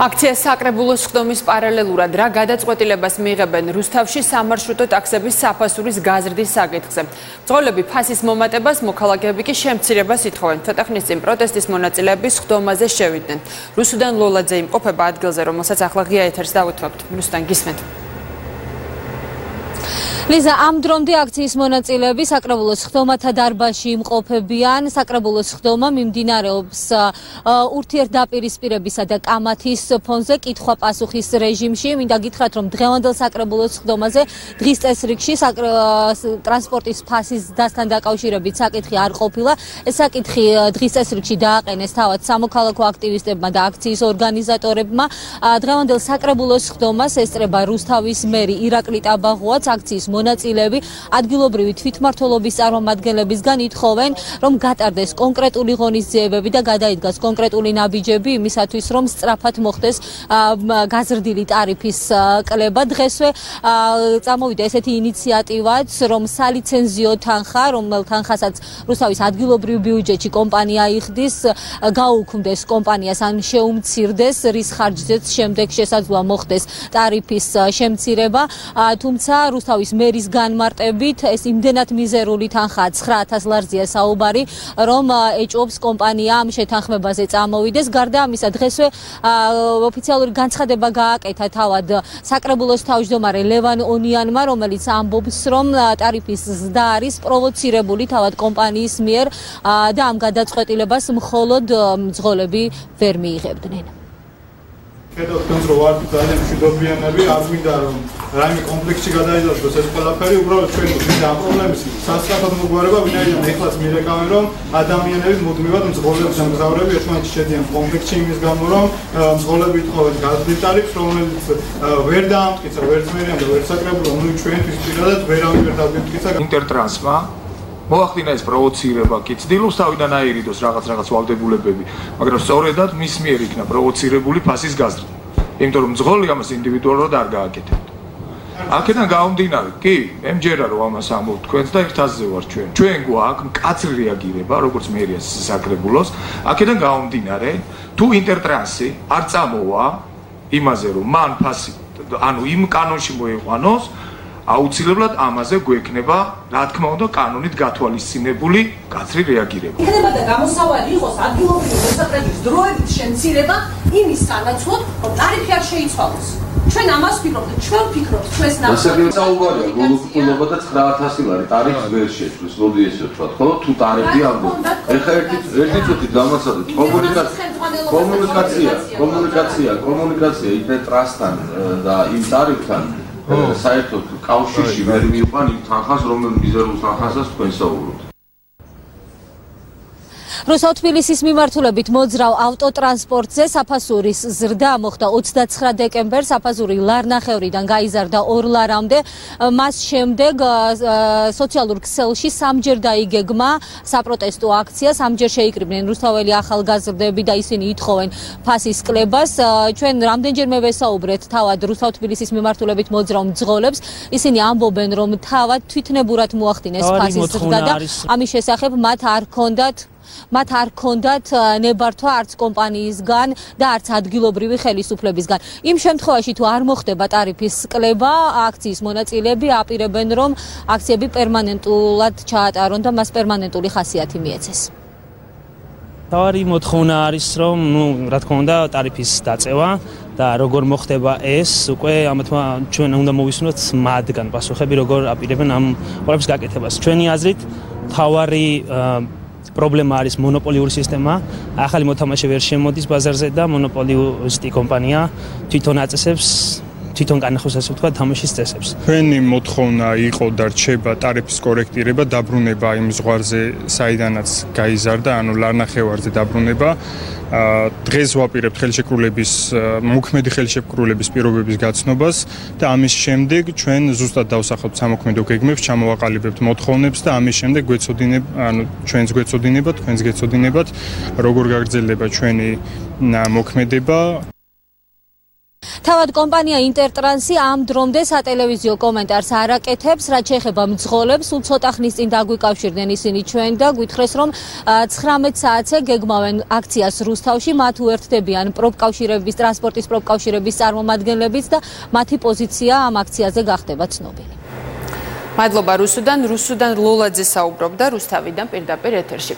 აქცია საკრებულოს ხდომის პარალელურად რა გადაწყვეტილებას მიიღებენ რუსთავში სამარშრუტო ტაქსების საფასურის გაზრდის საკითხზე. ძღოლები ფასის მომატებას მოქალაქეები კი შემცირებას ითხოვენ. ცოტა ხნის წინ პროტესტის მონაწილეები ხდომაზე შევიდნენ. რუსუდან ლოლაძე იმყოფება ადგილზე, რომელსაც ახლა ღია ეთერს დაუთმობთ. რუსუდან გისმენთ. ლიზა ამ დრომდე აქციის მონაწილეები საკრებულოს ხდომათა დარბაზში იმყოფებიან. საკრებულოს ხდომა მიმდინარეობს ურთიერთდაპირისპირებისა და კამათის ფონზე კითხვა პასუხის რეჟიმში. მინდა გითხრათ რომ დღევანდელ საკრებულოს ხდომაზე დღის წესრიგში ტრანსპორტის ფასის დასთან დაკავშირებით საკითხი არ ყოფილა. ეს საკითხი დღის წესრიგში დააყენეს თავად სამოქალაქო აქტივისტებმა და აქციის ორგანიზატორებმა. დღევანდელ საკრებულოს ხდომას ესწრება რუსთავის მერი ირაკლი ტაბაღუაც აქციის მონაწილეები ადგილობრივი თვითმმართველობის წარმომადგენლებისგან ითხოვენ, რომ გატარდეს კონკრეტული ღონისძიებები და გადაიდგას კონკრეტული ნაბიჯები იმისათვის, რომ სწრაფად მოხდეს გაზრდილი ტარიფის კლება. დღესვე წამოვიდა ესეთი ინიციატივაც, რომ სალიცენზიო თანხა, რომელ თანხასაც რუსთავის ადგილობრივ ბიუჯეტში კომპანია იხდის, გაუქმდეს კომპანიას ან შეუმცირდეს რის ხარჯზეც შემდეგ შესაძლოა მოხდეს ტარიფის შემცირება. თუმცა რუსთავის მე მერის განმარტებით ეს იმდენად მიზერული თანხაა 9000 ლარზია საუბარი რომ ეჭობს კომპანია ამ შეთანხმებაზე წამოვიდეს. გარდა ამისა დღესვე ოფიციალური განცხადება გააკეთა თავად საკრებულოს თავმჯდომარე ლევან ონიანმა რომელიც ამბობს რომ ტარიფის ზრდა არის პროვოცირებული თავად კომპანიის მიერ და ამ გადაწყვეტილებას მხოლოდ მძღოლები ვერ მიიღებდნენ ხედავთ თქვენს რომ ვართ ძალიან მშვიდობიანები, არ გვინდა რომ რაიმე კონფლიქტი გადაიდოს ეს ყველაფერი, უბრალოდ ჩვენ გვინდა ამ პრობლემის სასწრაფოდ მოგვარება, ვინაიდან ეხლაც მირეკავენ რომ ადამიანები მუდმივად მძღოლებს ამგზავრები ერთმანეთში შედიან კონფლიქტში იმის გამო რომ მძღოლები ითხოვენ გაზრდილ ტარიფს, რომელიც ვერ დაამტკიცა ვერც მერე და ვერც საკრებულო, ნუ ჩვენთვის პირადად ვერავინ ვერ დაგვიმტკიცა ინტერტრანსმა მოახდინა ეს პროვოცირება კი? ცდილობს თავიდან აირიდოს რაღაც რაღაც ვალდებულებები მაგრამ სწორედად მის მიერ იქნა პროვოცირებული ფასის გაზრდა იმიტომ რომ ძღოლი ამას ინდივიდუალურად არ გააკეთებდა აქედან გამომდინარე კი ემჯერა რომ ამას ამბობ თქვენს და ერთ აზზე ვარ ჩვენ. ჩვენ გვაქვს მკაცრი რეაგირება როგორც მერიას საკრებულოს აქედან გამომდინარე თუ ინტერტრანსი არ წამოვა იმაზე რომ მან ფასი ანუ იმ კანონში მოიყვანოს აუცილებლად ამაზე გვექნება, რა თქმა უნდა, კანონით გათვალისწინებული კაცრი რეაგირება. იქნება და გამოსავალი იყოს ადგილობრივი მოსატრების დროებით შემცირება იმის სანაცვლოდ, რომ ტარიფი არ შეიცვალოს. ჩვენ ამას ვფიქრობთ, ჩვენ ვფიქრობთ, ჩვენს ნაცნობად. ეს საუბარია, გულუქულობა და 9000 ლარი ტარიფი ვერ შეჭრის, მოდი ესე ვთქვა. ხოლო თუ ტარიფი ამბობ, ეხა ერთი ერთი წუთი დამაცადეთ კომუნიკაცია, კომუნიკაცია, კომუნიკაცია, კომუნიკაცია იქნე ტრასთან და იმ ტარიფთან საერთოდ კავშირში ვერ მიიყვან იმ თანხას, რომელ მიზერულ თანხასაც თქვენ საუბრობთ. რუსო თბილისის მიმართულებით მოძრავ ავტოტრანსპორტზე საფასურის ზრდა მოხდა. 29 დეკემბერს საფასური ლარნახევრიდან გაიზარდა 2 ლარამდე მას შემდეგ სოციალურ ქსელში სამჯერ დაიგეგმა საპროტესტო აქცია. სამჯერ შეიკრიბნენ რუსთაველი ახალგაზრდები და ისინი ითხოვენ ფასის კლებას. ჩვენ რამდენჯერმე ვესაუბრეთ თავად რუსთავ თბილისის მიმართულებით მოძრავ მძღოლებს. ისინი ამბობენ რომ თავად თვითნებურად მოახდინეს ფასის ზრდა და ამის შესახებ მათ არ ქონდათ მათ არ ქონდათ ნებართვა არც კომპანიისგან და არც ადგილობრივი ხელისუფლებისგან. იმ შემთხვევაში თუ არ მოხდება ტარიფის კლება, აქციის მონაწილეები აპირებენ რომ აქციები პერმანენტულად ჩაატარონ და მას პერმანენტული ხასიათი მიეცეს. თავარი მოთხოვნა არის რომ ნუ რა თქმა უნდა ტარიფის დაწევა და როგორ მოხდება ეს უკვე ამათმა ჩვენ უნდა მოვისმინოთ მათგან პასუხები როგორ აპირებენ ამ ყველაფრის გაკეთებას ჩვენი აზრით თავარი პრობლემა არის მონოპოლიური სისტემა. ახალი მოთამაშე ვერ შემოდის ბაზარზე და მონოპოლისტი კომპანია თვითონ აწესებს თვითონ განახოს ასე ვთქვა თამაშის წესებს. ჩვენი მოთხოვნა იყო და რჩება ტარიფის კორექტირება, დაბრუნება იმ ზღვარზე, საიდანაც გაიზარდა, ანუ ლარნახევარზე დაბრუნება. დღეს ვაპირებთ ხელშეკრულების მოქმედი ხელშეკრულების პირობების გაცნობას და ამის შემდეგ ჩვენ ზუსტად დავსახავთ სამოქმედო გეგმებს, ჩამოვაყალიბებთ მოთხოვნებს და ამის შემდეგ გვეცოდინებ, ანუ ჩვენს გვეცოდინებათ, თქვენს გეცოდინებათ, როგორ გაგრძელდება ჩვენი მოქმედება. თავად კომპანია ინტერტრანსი ამ დრომდე სატელევიზიო კომენტარს არ აკეთებს, რაც შეეხება მძღოლებს, ცოტა ხნის წინ დაგვიკავშირდნენ ისინი ჩვენ და გვითხრეს რომ 19 საათზე გეგმავენ აქციას რუსთავში, მათ უერთდებიან პროფკავშირების, ტრანსპორტის პროფკავშირების წარმომადგენლებიც და მათი პოზიცია ამ აქციაზე გახდება ცნობილი. მადლობა რუსუდან, რუსუდან ლოლაძე საუბრობდა რუსთავიდან პირდაპირ ეთერში.